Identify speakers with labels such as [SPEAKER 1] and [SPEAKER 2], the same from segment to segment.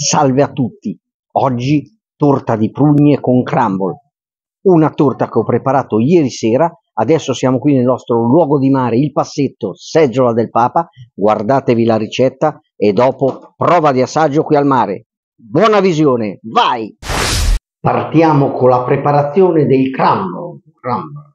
[SPEAKER 1] Salve a tutti! Oggi torta di prugne con crumble, una torta che ho preparato ieri sera. Adesso siamo qui nel nostro luogo di mare, il Passetto, Seggiola del Papa. Guardatevi la ricetta e dopo prova di assaggio qui al mare. Buona visione, vai! Partiamo con la preparazione crumble. crumble.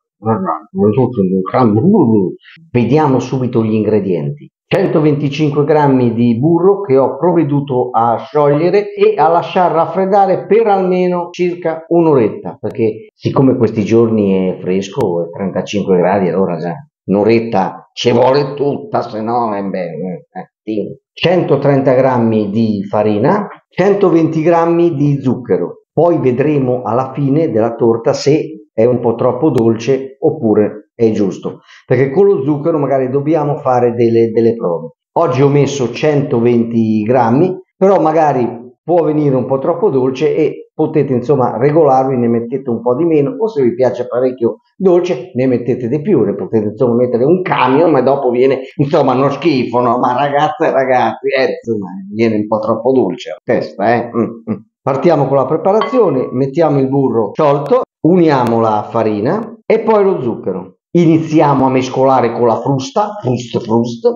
[SPEAKER 1] crumble. Vediamo subito gli ingredienti. 125 g di burro che ho provveduto a sciogliere e a lasciar raffreddare per almeno circa un'oretta perché siccome questi giorni è fresco è 35 gradi allora già un'oretta ci vuole tutta se no è bene eh, 130 g di farina 120 g di zucchero. Poi vedremo alla fine della torta se è un po' troppo dolce oppure è giusto, perché con lo zucchero magari dobbiamo fare delle, delle prove. Oggi ho messo 120 grammi, però magari può venire un po' troppo dolce e potete insomma regolarvi, ne mettete un po' di meno o se vi piace parecchio dolce ne mettete di più, ne potete insomma mettere un camion ma dopo viene insomma uno schifo, no? Ma ragazze e ragazzi, eh, insomma viene un po' troppo dolce a testa, eh. Mm, mm. Partiamo con la preparazione, mettiamo il burro sciolto, uniamo la farina e poi lo zucchero iniziamo a mescolare con la frusta, frust frust,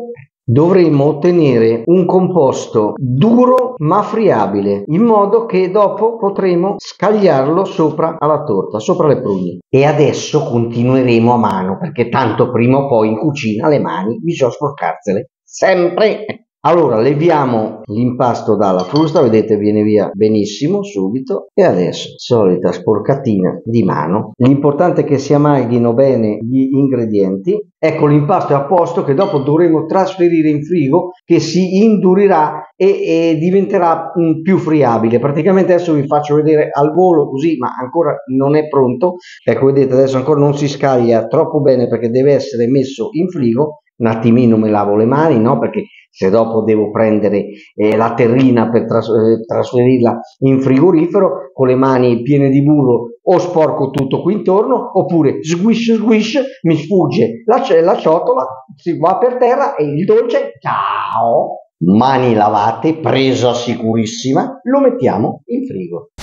[SPEAKER 1] dovremo ottenere un composto duro ma friabile, in modo che dopo potremo scagliarlo sopra alla torta, sopra le prugne. E adesso continueremo a mano, perché tanto prima o poi in cucina le mani bisogna sporcarsele sempre. Allora leviamo l'impasto dalla frusta, vedete viene via benissimo subito e adesso solita sporcatina di mano. L'importante è che si amalghino bene gli ingredienti. Ecco l'impasto è a posto che dopo dovremo trasferire in frigo che si indurirà e, e diventerà um, più friabile. Praticamente adesso vi faccio vedere al volo così ma ancora non è pronto. Ecco vedete adesso ancora non si scaglia troppo bene perché deve essere messo in frigo un attimino mi lavo le mani, no? Perché se dopo devo prendere eh, la terrina per tras- eh, trasferirla in frigorifero con le mani piene di burro o sporco tutto qui intorno oppure squish squish mi sfugge la, la ciotola, si va per terra e il dolce, ciao! Mani lavate, presa sicurissima, lo mettiamo in frigo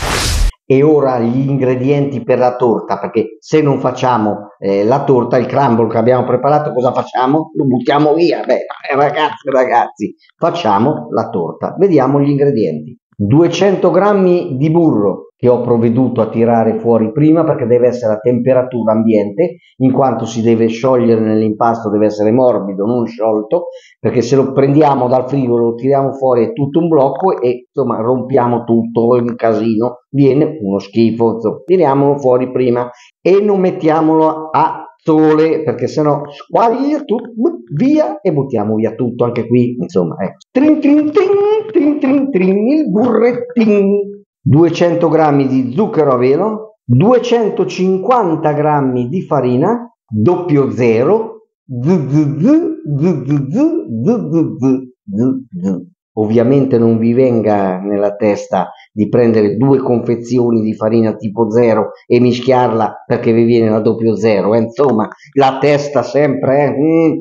[SPEAKER 1] e ora gli ingredienti per la torta perché se non facciamo eh, la torta il crumble che abbiamo preparato cosa facciamo? lo buttiamo via. Beh ragazzi ragazzi facciamo la torta. Vediamo gli ingredienti. 200 g di burro che ho provveduto a tirare fuori prima perché deve essere a temperatura ambiente in quanto si deve sciogliere nell'impasto deve essere morbido non sciolto perché se lo prendiamo dal frigo lo tiriamo fuori è tutto un blocco e insomma rompiamo tutto è un casino viene uno schifo insomma, tiriamolo fuori prima e non mettiamolo a sole perché sennò squaglia tutto via e buttiamo via tutto anche qui insomma ecco. Trin trin trin trin trin trin il burrettin 200 g di zucchero a velo 250 g di farina doppio zero Ovviamente non vi venga nella testa di prendere due confezioni di farina tipo zero e mischiarla perché vi viene la doppio zero. Eh? Insomma, la testa sempre eh?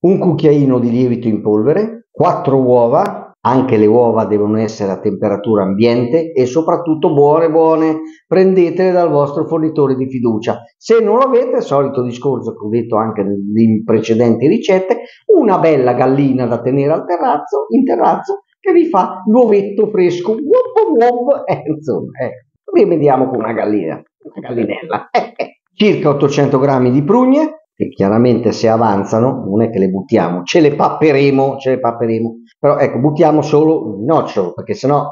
[SPEAKER 1] un cucchiaino di lievito in polvere, quattro uova, anche le uova devono essere a temperatura ambiente e soprattutto buone buone, prendetele dal vostro fornitore di fiducia. Se non lo avete, solito discorso che ho detto anche in precedenti ricette, una bella gallina da tenere al terrazzo, in terrazzo, che vi fa l'uovetto fresco, wup wup, eh, insomma, eh. rimediamo con una gallina, una gallinella, circa 800 grammi di prugne, che chiaramente se avanzano non è che le buttiamo, ce le papperemo, ce le papperemo, però ecco, buttiamo solo il nocciolo, perché sennò,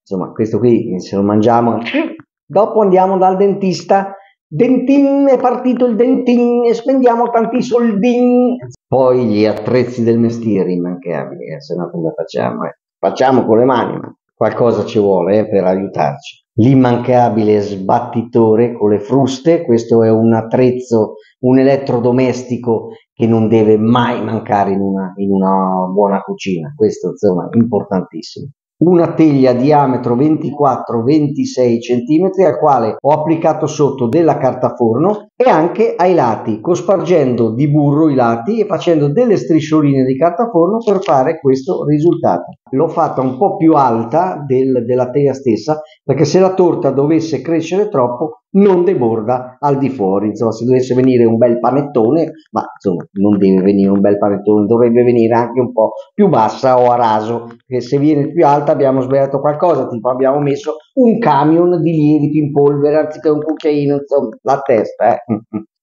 [SPEAKER 1] insomma, questo qui se lo mangiamo, dopo andiamo dal dentista, dentin, è partito il dentin, e spendiamo tanti soldini, poi gli attrezzi del mestiere immancabili, eh, se come facciamo? Eh? Facciamo con le mani, ma qualcosa ci vuole eh, per aiutarci l'immancabile sbattitore con le fruste, questo è un attrezzo, un elettrodomestico che non deve mai mancare in una, in una buona cucina, questo insomma è importantissimo. Una teglia diametro 24-26 cm al quale ho applicato sotto della carta forno e anche ai lati, cospargendo di burro i lati e facendo delle striscioline di carta forno per fare questo risultato. L'ho fatta un po' più alta del, della teglia stessa perché se la torta dovesse crescere troppo non deborda al di fuori, insomma se dovesse venire un bel panettone, ma insomma non deve venire un bel panettone, dovrebbe venire anche un po' più bassa o a raso, perché se viene più alta abbiamo sbagliato qualcosa, tipo abbiamo messo un camion di lievito in polvere anziché un cucchiaino, insomma la testa. Eh.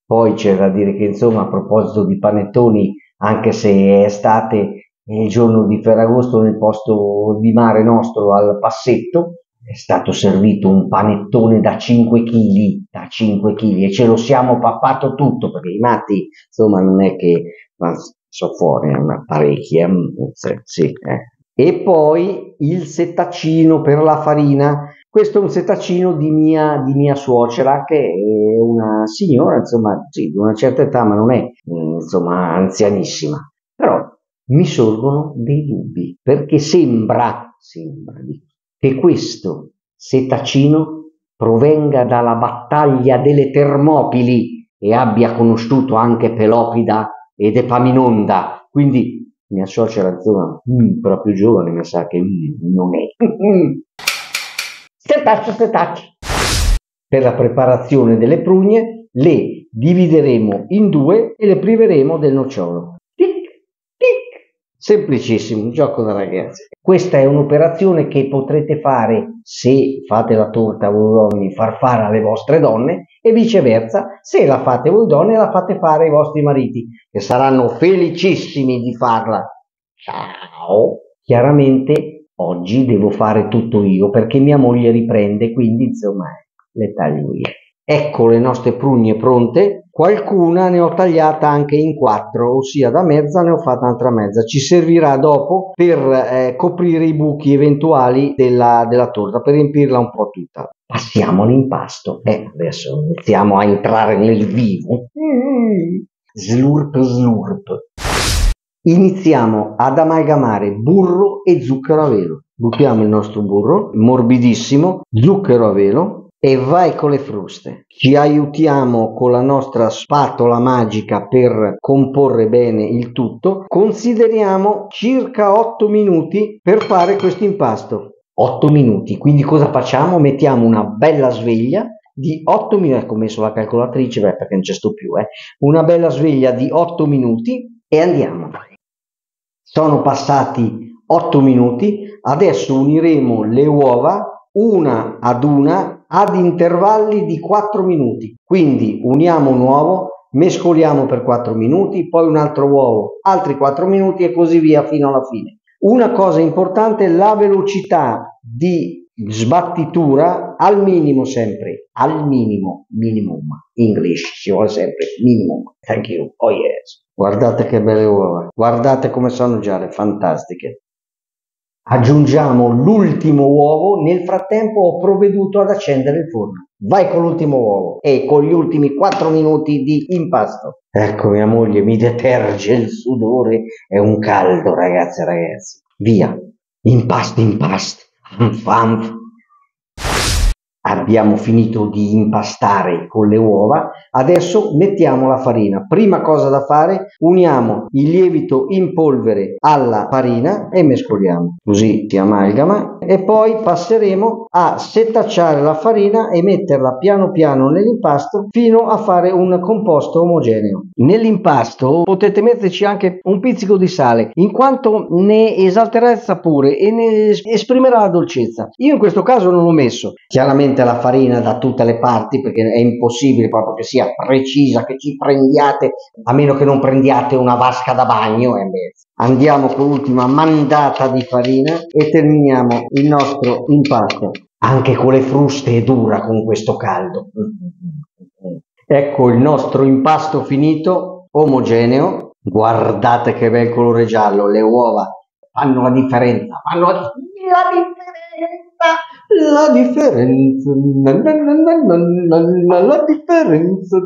[SPEAKER 1] Poi c'è da dire che insomma a proposito di panettoni, anche se è estate il giorno di Ferragosto nel posto di mare nostro al passetto, è stato servito un panettone da 5 kg, da 5 kg e ce lo siamo pappato tutto perché i matti insomma non è che ma, so fuori, una parecchia, sì, sì, eh. e poi il settacino per la farina, questo è un settacino di mia, di mia suocera che è una signora insomma sì, di una certa età ma non è insomma anzianissima, però mi sorgono dei dubbi perché sembra, sembra, che questo setacino provenga dalla battaglia delle Termopili e abbia conosciuto anche Pelopida ed Epaminonda. Quindi mia suocera, insomma, mm, proprio giovane, mi sa che mm, non è. setaccio, setaccio. Per la preparazione delle prugne le divideremo in due e le priveremo del nocciolo. Semplicissimo, un gioco da ragazzi. Questa è un'operazione che potrete fare se fate la torta voi uomini, far fare alle vostre donne e viceversa, se la fate voi donne la fate fare ai vostri mariti, che saranno felicissimi di farla. Ciao! Chiaramente oggi devo fare tutto io perché mia moglie riprende, quindi insomma le taglio io. Ecco le nostre prugne pronte, qualcuna ne ho tagliata anche in quattro, ossia da mezza ne ho fatta un'altra mezza. Ci servirà dopo per eh, coprire i buchi eventuali della, della torta, per riempirla un po' tutta. Passiamo all'impasto. Eh, adesso iniziamo a entrare nel vivo. Mm. Slurp slurp. Iniziamo ad amalgamare burro e zucchero a velo. Buttiamo il nostro burro, morbidissimo, zucchero a velo, e vai con le fruste. Ci aiutiamo con la nostra spatola magica per comporre bene il tutto. Consideriamo circa 8 minuti per fare questo impasto. 8 minuti, quindi cosa facciamo? Mettiamo una bella sveglia di 8 minuti, ecco ho messo la calcolatrice beh, perché non c'è sto più, eh. una bella sveglia di 8 minuti e andiamo. Sono passati 8 minuti, adesso uniremo le uova una ad una ad intervalli di 4 minuti. Quindi uniamo un uovo, mescoliamo per 4 minuti, poi un altro uovo, altri 4 minuti e così via fino alla fine. Una cosa importante, la velocità di sbattitura al minimo sempre, al minimo, minimum, English, ci vuole sempre, minimum, thank you, oh yes. Guardate che belle uova, guardate come sono già fantastiche. Aggiungiamo l'ultimo uovo, nel frattempo ho provveduto ad accendere il forno. Vai con l'ultimo uovo e con gli ultimi 4 minuti di impasto. Ecco mia moglie mi deterge il sudore, è un caldo ragazze e ragazzi. Via, impasto, impasto, Warm Abbiamo finito di impastare con le uova, adesso mettiamo la farina. Prima cosa da fare, uniamo il lievito in polvere alla farina e mescoliamo. Così si amalgama e poi passeremo a setacciare la farina e metterla piano piano nell'impasto fino a fare un composto omogeneo. Nell'impasto potete metterci anche un pizzico di sale, in quanto ne esalterà il sapore e ne esprimerà la dolcezza. Io in questo caso non l'ho messo. Chiaramente veramente la farina da tutte le parti perché è impossibile proprio che sia precisa, che ci prendiate, a meno che non prendiate una vasca da bagno. Andiamo con l'ultima mandata di farina e terminiamo il nostro impasto. Anche con le fruste è dura con questo caldo. Ecco il nostro impasto finito, omogeneo. Guardate che bel colore giallo, le uova fanno la differenza, fanno la differenza la differenza, la differenza,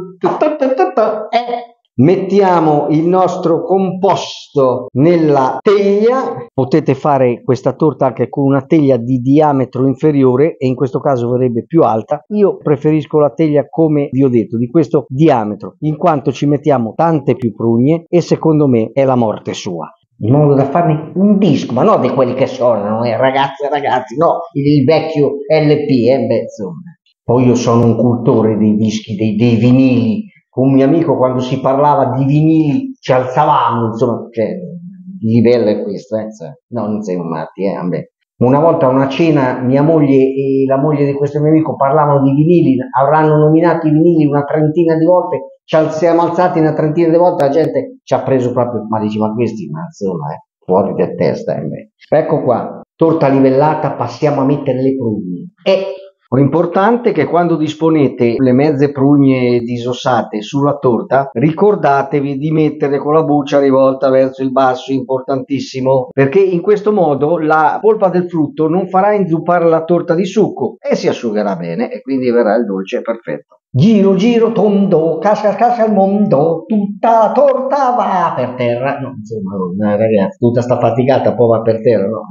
[SPEAKER 1] è mettiamo il nostro composto nella teglia. Potete fare questa torta anche con una teglia di diametro inferiore e in questo caso verrebbe più alta. Io preferisco la teglia come vi ho detto di questo diametro in quanto ci mettiamo tante più prugne e secondo me è la morte sua in modo da farne un disco, ma non di quelli che suonano, eh, ragazzi e ragazzi, no, il vecchio LP, eh, beh, insomma. Poi io sono un cultore dei dischi, dei, dei vinili, con un mio amico quando si parlava di vinili ci alzavamo, insomma, cioè, il livello è questo, eh, no, non siamo matti, eh, vabbè. Una volta a una cena mia moglie e la moglie di questo mio amico parlavano di vinili, avranno nominato i vinili una trentina di volte, ci siamo alzati una trentina di volte, la gente ci ha preso proprio, ma dici ma questi, ma insomma, eh, fuori di testa. Eh, ecco qua, torta livellata, passiamo a mettere le prugne. E L'importante è che quando disponete le mezze prugne disossate sulla torta, ricordatevi di mettere con la buccia rivolta verso il basso, importantissimo, perché in questo modo la polpa del frutto non farà inzuppare la torta di succo e si asciugherà bene e quindi verrà il dolce perfetto. Giro giro tondo, casa casa al mondo, tutta la torta va per terra. No, insomma, ragazzi, tutta sta faticata poi va per terra, no?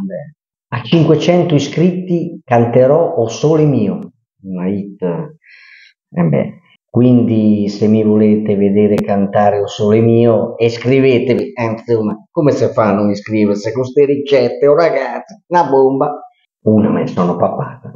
[SPEAKER 1] A 500 iscritti canterò O Sole Mio, una hit. Eh quindi se mi volete vedere cantare O Sole Mio, iscrivetevi. Eh, insomma, come si fa a non iscriversi con queste ricette? Oh ragazzi, una bomba. Una me ne sono papata,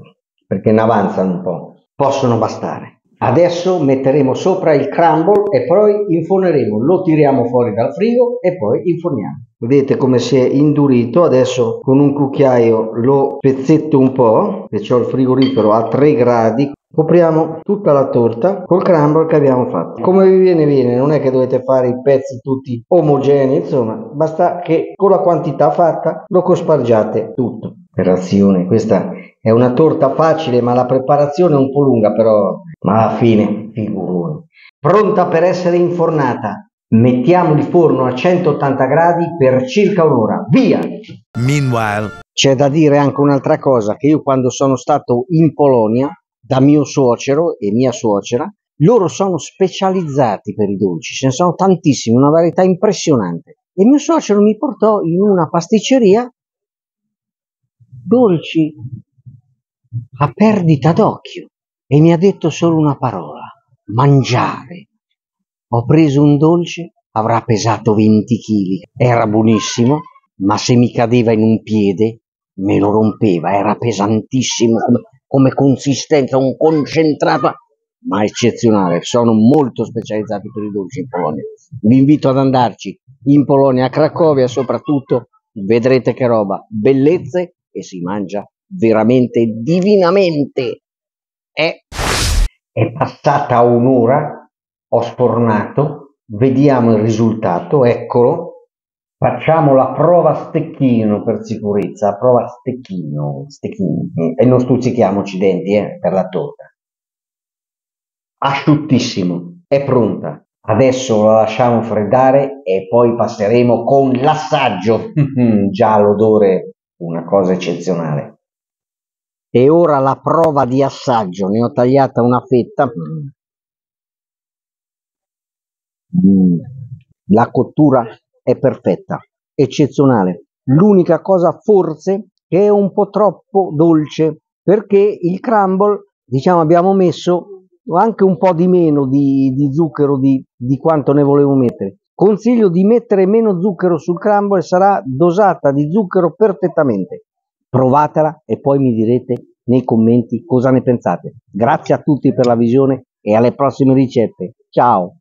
[SPEAKER 1] perché ne avanzano un po'. Possono bastare. Adesso metteremo sopra il crumble e poi inforneremo, lo tiriamo fuori dal frigo e poi inforniamo. Vedete come si è indurito, adesso con un cucchiaio lo pezzetto un po', e ho il frigorifero a 3 gradi, copriamo tutta la torta col crumble che abbiamo fatto. Come vi viene viene, non è che dovete fare i pezzi tutti omogenei, insomma, basta che con la quantità fatta lo cospargiate tutto. Operazione, questa è una torta facile, ma la preparazione è un po' lunga, però ma alla fine, figuroni. Pronta per essere infornata. Mettiamo il forno a 180 gradi per circa un'ora. Via! Meanwhile. C'è da dire anche un'altra cosa, che io quando sono stato in Polonia, da mio suocero e mia suocera, loro sono specializzati per i dolci, ce ne sono tantissimi, una varietà impressionante. E mio suocero mi portò in una pasticceria dolci a perdita d'occhio e mi ha detto solo una parola, mangiare. Ho preso un dolce, avrà pesato 20 kg, era buonissimo, ma se mi cadeva in un piede me lo rompeva, era pesantissimo come, come consistenza, un concentrato, ma eccezionale. Sono molto specializzati per i dolci in Polonia. Vi invito ad andarci in Polonia, a Cracovia soprattutto, vedrete che roba, bellezze e si mangia veramente divinamente è, è passata un'ora, ho sfornato, vediamo il risultato, eccolo, facciamo la prova stecchino per sicurezza, prova a stecchino, stecchino e non stuzzichiamoci i denti eh, per la torta. Asciuttissimo, è pronta. Adesso la lasciamo freddare e poi passeremo con l'assaggio. Già l'odore, una cosa eccezionale. E ora la prova di assaggio, ne ho tagliata una fetta. La cottura è perfetta, eccezionale. L'unica cosa forse che è un po' troppo dolce perché il crumble, diciamo, abbiamo messo anche un po' di meno di, di zucchero di, di quanto ne volevo mettere. Consiglio di mettere meno zucchero sul crumble, sarà dosata di zucchero perfettamente provatela e poi mi direte nei commenti cosa ne pensate. Grazie a tutti per la visione e alle prossime ricette. Ciao!